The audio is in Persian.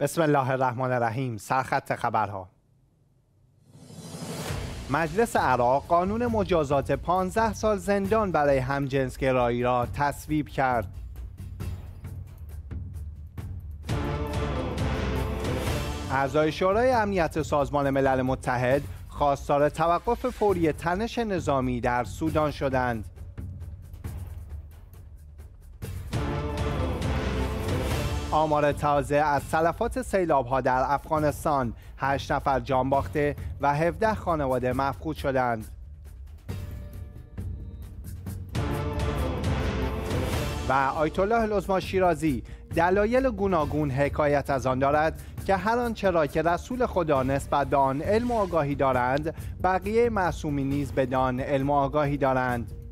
بسم الله الرحمن الرحیم سرخط خبرها. مجلس عراق قانون مجازات 15 سال زندان برای همجنسگرایی را تصویب کرد. اعضای شورای امنیت سازمان ملل متحد خواستار توقف فوری تنش نظامی در سودان شدند. آمار تازه از تلفات سیلاب ها در افغانستان. 8 نفر جان باخته و 17 خانواده مفقود شدند. و آیت الله العظما شیرازی دلایل گوناگون حکایت از آن دارد که هر آنچه را که رسول خدا نسبت به آن علم و آگاهی دارند بقیه معصومی نیز بدان علم و آگاهی دارند.